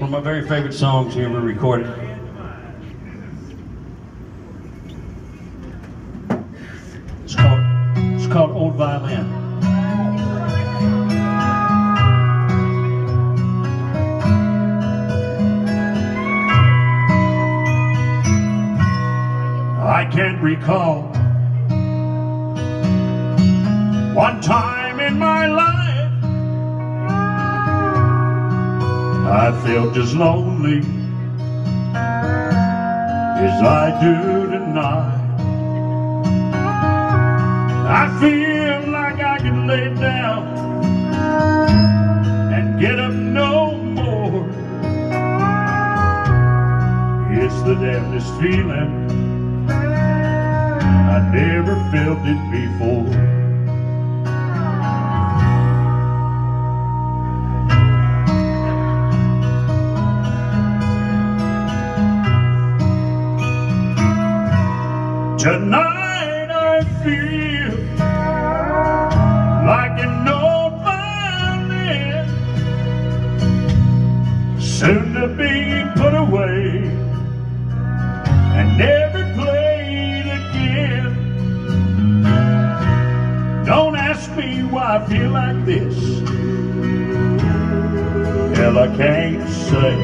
one of my very favorite songs he ever recorded. It's called, it's called Old Violin. I can't recall one time I felt as lonely as I do tonight. I feel like I can lay down and get up no more. It's the damnedest feeling. I never felt it before. Tonight I feel like an old violin Soon to be put away And never played again. Don't ask me why I feel like this. Hell, I can't say.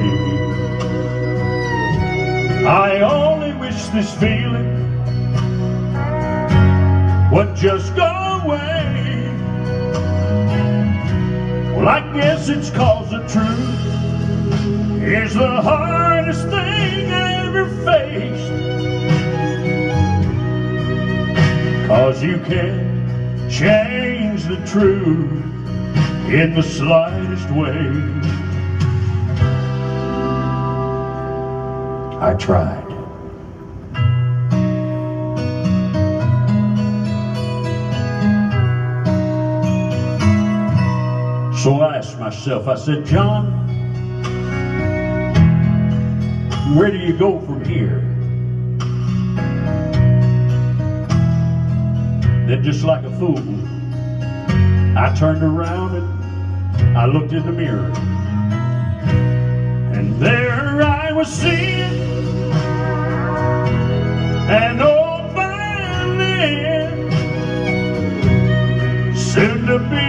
I only wish this feeling would just go away. Well, I guess it's cause the truth is the hardest thing I ever faced. Cause you can't change the truth in the slightest way. I tried. Myself, I said, John, where do you go from here? Then just like a fool, I turned around and I looked in the mirror. And there I was seeing an old violin soon to be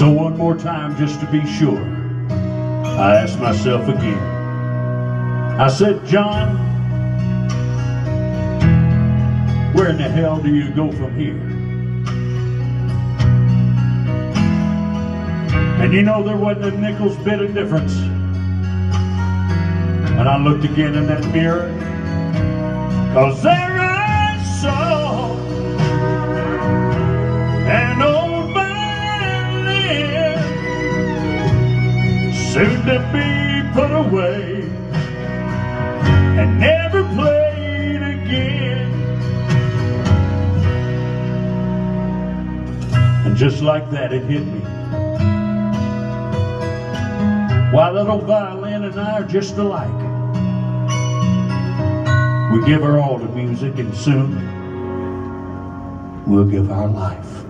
So one more time, just to be sure, I asked myself again. I said, John, where in the hell do you go from here? And you know there wasn't a nickel's bit of difference. And I looked again in that mirror, cause there to be put away and never played again. And just like that, it hit me. Why, that old violin and I are just alike. We give her all to music and soon we'll give our life.